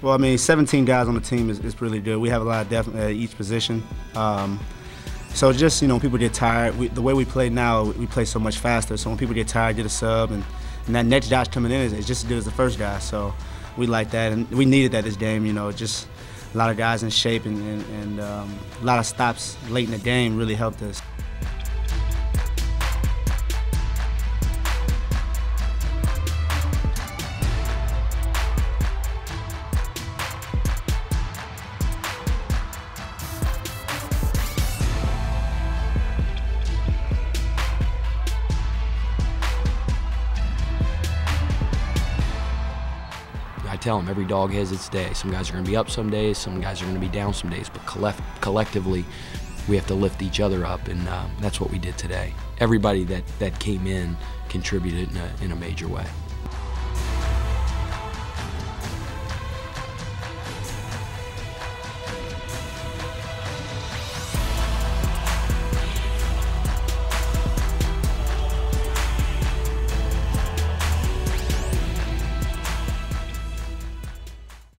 Well, I mean, 17 guys on the team is, is really good. We have a lot of depth at each position. Um, so just, you know, people get tired. We, the way we play now, we play so much faster. So when people get tired, get a sub. And, and that next Josh coming in is, is just as good as the first guy. So we like that. And we needed that this game, you know, just a lot of guys in shape and, and, and um, a lot of stops late in the game really helped us. Tell them every dog has its day. Some guys are going to be up some days, some guys are going to be down some days, but collect collectively, we have to lift each other up, and uh, that's what we did today. Everybody that, that came in contributed in a, in a major way.